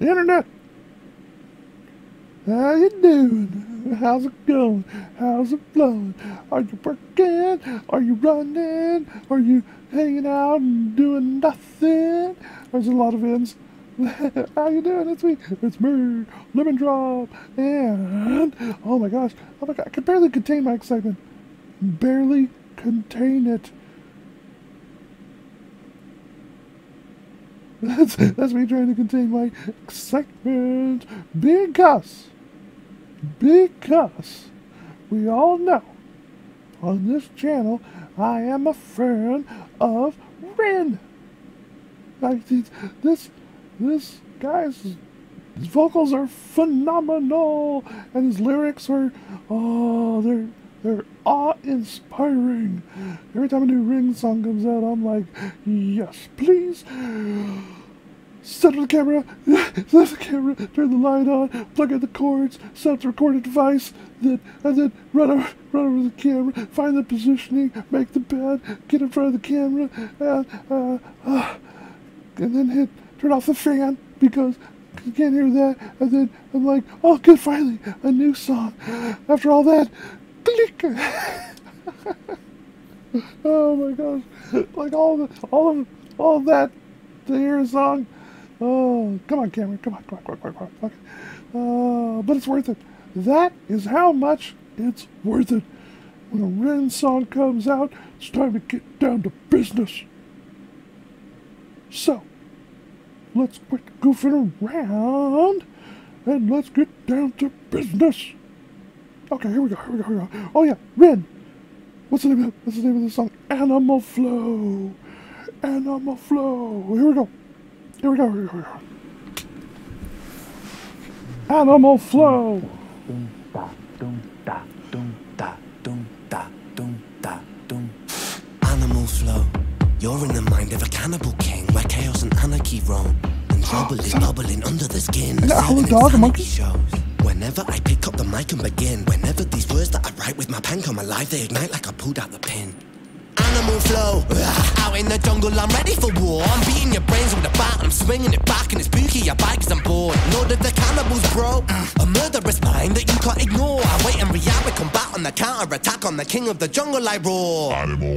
Internet. How you doing? How's it going? How's it flowing? Are you working? Are you running? Are you hanging out and doing nothing? There's a lot of ends. How you doing? It's me. It's me, Lemon Drop. And oh my gosh, oh my god, I can barely contain my excitement. Barely contain it. That's, that's me trying to contain my excitement because, because we all know on this channel I am a fan of Ren. Like this, this guy's his vocals are phenomenal, and his lyrics are oh they're they're awe-inspiring. Every time a new Ren song comes out, I'm like, yes, please. Set up the camera, set up the camera, turn the light on, plug in the cords, set up the recording device, then and then run over, run over the camera, find the positioning, make the bed, get in front of the camera, and uh, uh, and then hit turn off the fan because you can't hear that. And then I'm like, oh, good, finally a new song. After all that, click. oh my gosh! Like all the all of all of that to hear a song. Oh, come on, Cameron! Come on, come on, come on, come on. Uh, but it's worth it. That is how much it's worth it. When a Ren song comes out, it's time to get down to business. So, let's quit goofing around and let's get down to business. Okay, here we go, here we go, here we go. Oh yeah, Ren. What's the name of what's the name of the song? Animal Flow. Animal Flow. Here we go. Here we go, here we go. Here we go. Animal Flow. Dum da dum da dum da dum da dum da dum. Animal flow. You're in the mind of a cannibal king where chaos and anarchy roam. And trouble is bubbling under the skin. Is that Certain dog, a monkey? shows. Whenever I pick up the mic and begin, whenever these words that I write with my pen come alive, they ignite like I pulled out the pin. Animal flow, out in the jungle, I'm ready for war. I'm beating your brains with a bat, I'm swinging it back, and it's spooky. I bite 'cause I'm bored. Lord of the cannibals, bro, a murderous mind that you can't ignore. I wait and react with combat on the counter attack on the king of the jungle. I roar. Animal.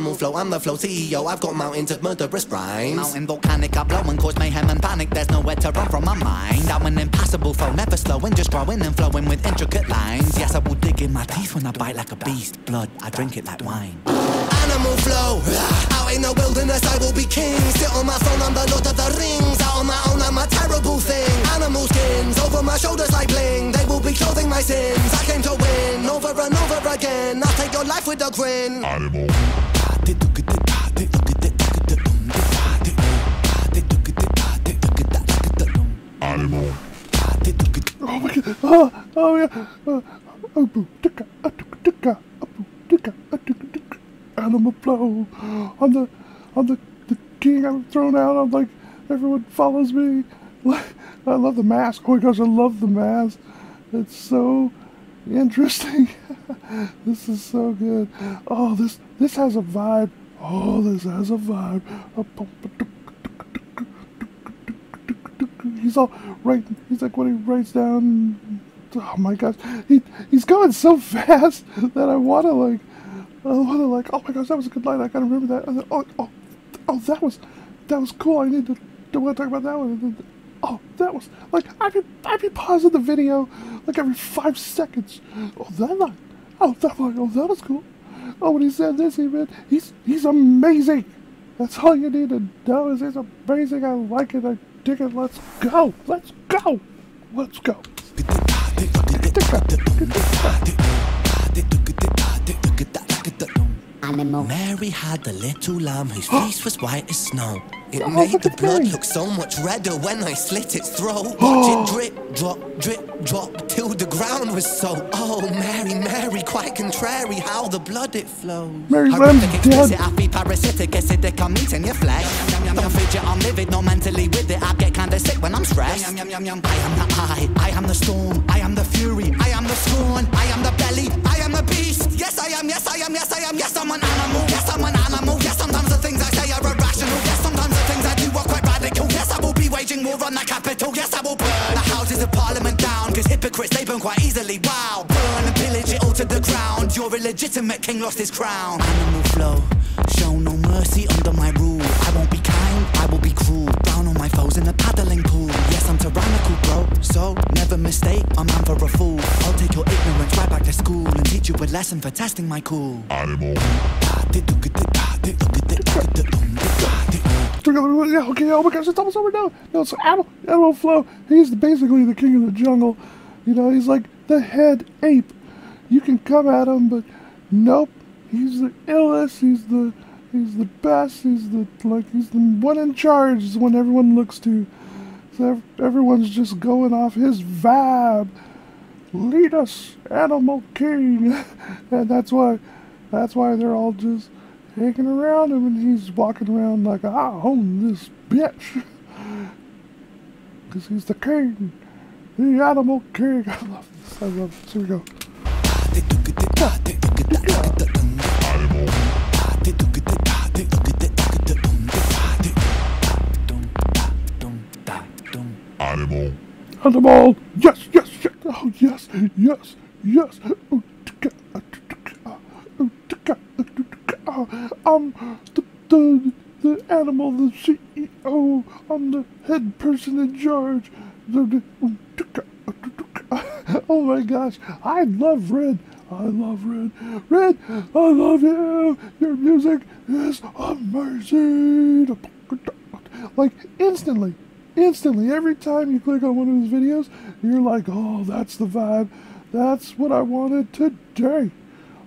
Animal flow, I'm the flow CEO. I've got mountains of murderous rhymes. Mountain volcanic, I blow and cause mayhem and panic. There's nowhere to run from my mind. I'm an impassable foe, never slowing, just growing and flowing with intricate lines. Yes, I will dig in my teeth when I bite like a beast. Blood, I drink it like wine. Animal flow, ah, out in the wilderness I will be king. Sit on my throne, I'm the lord of the rings. Out on my own, I'm a terrible thing. Animal skins over my shoulders like bling. They will be clothing my sins. I came to win over and over again. I'll take your life with a grin. Oh Oh, oh yeah. Tika, atu, tika. Animal flow. I'm the, I'm the, the king. I'm thrown out. I'm like, everyone follows me. I love the mask. Oh my gosh, I love the mask. It's so interesting. this is so good. Oh, this, this has a vibe. Oh, this has a vibe. He's all right. He's like when he writes down. Oh my gosh, he he's going so fast that I want to like, I want to like. Oh my gosh, that was a good line. I gotta remember that. Then, oh oh oh, that was that was cool. I need to. Do want to talk about that one? Then, oh, that was like I'd be I'd be pausing the video like every five seconds. Oh that line. Oh that line. Oh that was cool. Oh when he said this, he meant he's he's amazing. That's all you need to know is he's amazing. I like it. I dig it. Let's go. Let's go. Let's go. Animal. Mary had a little lamb whose fleece was white as snow. It Oh, made the blood Mary. look so much redder when I slit its throat. Watch it drip, drop, drip, drop till the ground was so. Oh, Mary, Mary, quite contrary how the blood it flows. Horrific, explicit, dead. Be parasitic, acidic, I'm eating your flesh. Don't fidget, I'm livid, not mentally with it. I get kinda sick when I'm stressed. Yum, yum, yum, yum, I am the eye, I am the storm, I am the fury, I am the scorn, I am the belly, I am the beast. Yes, I am, yes, I am, yes, I am, yes, I'm an animal, parliament down. Cause hypocrites, they burn quite easily. Wow, burn and pillage it all to the ground. Your illegitimate king lost his crown. Animal flow, show no mercy under my rule. I won't be kind, I will be cruel. Down on my foes in a paddling pool. Yes, I'm tyrannical, bro. So never mistake, I'm man for a fool. I'll take your ignorance right back to school and teach you a lesson for testing my cool. Animal. Okay, oh my gosh, it's almost over now. No, it's Animal, Animal Flow. He's basically the king of the jungle. You know, he's like the head ape. You can come at him, but nope. He's the illest. He's the he's the best. He's the like he's the one in charge. Is everyone looks to. So everyone's just going off his vibe. Lead us, Animal King, and that's why that's why they're all just hanging around him, and he's walking around like I own this bitch, because he's the king, the Animal King. I love this. I love this. Here we go. Animal. Animal. Yes, yes, yes. Oh, yes, yes, yes. Oh, ticka, uh, ticka, uh, oh, ticka, uh, ticka, uh, I'm the, the, the animal, the CEO. I'm the head person in charge. Oh my gosh, I love Ren. I love Ren. Ren, I love you. Your music is amazing. Like instantly, instantly, every time you click on one of his videos, you're like, oh, that's the vibe. That's what I wanted today.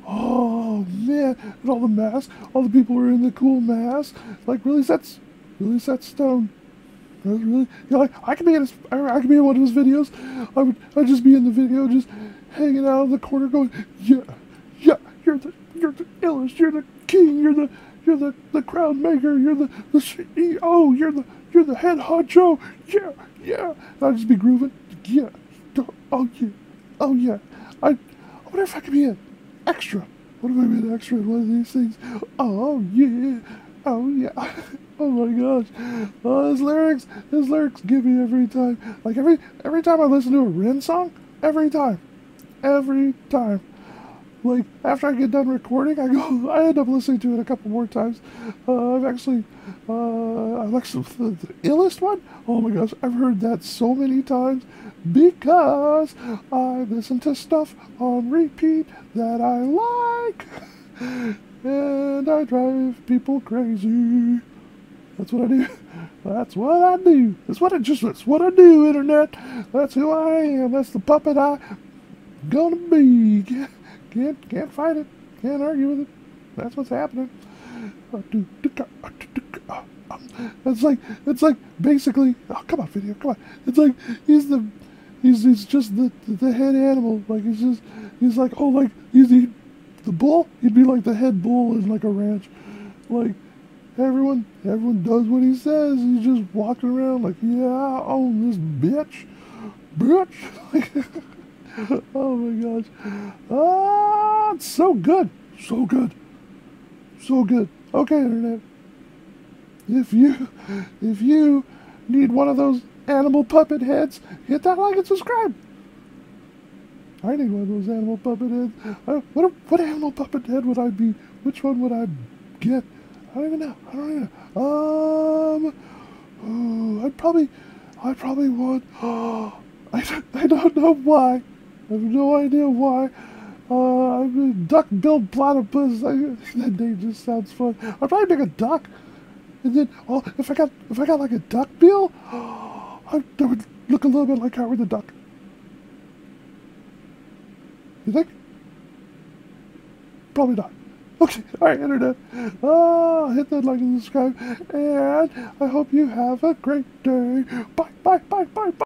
Oh man, and all the masks, all the people are in the cool masks. Like really sets, really sets stone. That's really, you know, like I could be in, his, I I could be in one of his videos. I would, I'd just be in the video, just hanging out in the corner, going, yeah, yeah, you're the, you're the illest, you're the king, you're the, you're the, the crown maker, you're the, the CEO, you're the, you're the head honcho, yeah, yeah. And I'd just be grooving, yeah, oh yeah, oh yeah. I, I wonder if I could be an extra. What if I be an extra in one of these things? Oh yeah, oh yeah. Oh my gosh. Oh, his lyrics, his lyrics give me every time. Like every every time I listen to a Ren song, every time, every time. Like after I get done recording, I go. I end up listening to it a couple more times. Uh, I've actually, uh, I like the, the illest one. Oh my gosh, I've heard that so many times because I listen to stuff on repeat that I like, and I drive people crazy. That's what I do. That's what I do. That's what I just. That's what I do. Internet. That's who I am. That's the puppet I gonna be. Can't can't, fight it. Can't argue with it. That's what's happening. It's like it's like basically. Oh come on, video. Come on. It's like he's the he's he's just the the head animal. Like he's just he's like oh like he's the the bull. He'd be like the head bull in like a ranch. Like everyone everyone does what he says. He's just walking around like yeah I own this bitch, bitch. oh my gosh. Ah, so good. So good. So good. Okay, internet. If you if you need one of those animal puppet heads, hit that like and subscribe. I need one of those animal puppet heads. I, what what animal puppet head would I be? Which one would I get? I don't even know. I don't even know. Um, oh, I'd probably, I'd probably want. Oh, I, I don't know why. I have no idea why. Uh, I mean, duck-billed platypus. That name just sounds fun. I'd probably make a duck, and then oh, if I got if I got like a duck bill, I, that would look a little bit like Howard the Duck. You think? Probably not. Okay, alright, internet. Uh, hit that like and subscribe, and I hope you have a great day. Bye, bye, bye, bye, bye.